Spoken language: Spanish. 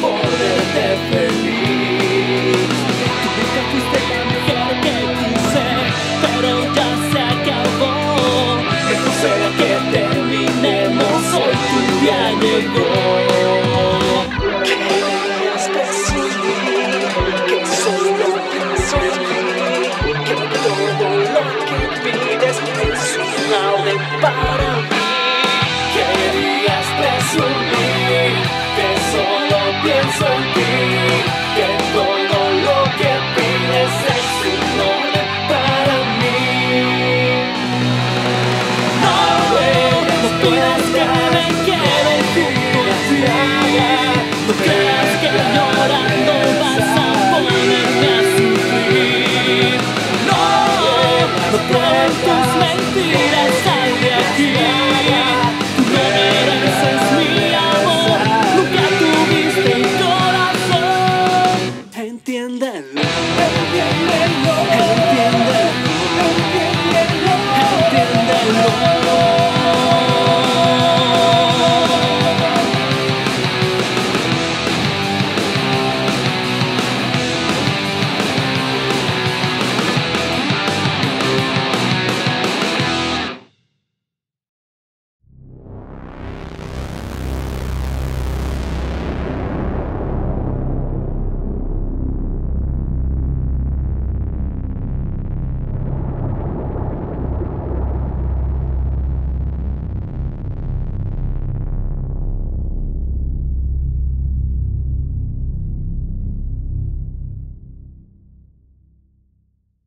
poderte feliz. Tú nunca fuiste la mujer que quise, pero ya se acabó. No será que terminemos, hoy tu día llegó. Querías decidir que solo pienso en mí, que todo lo que pides es un de. puedas caer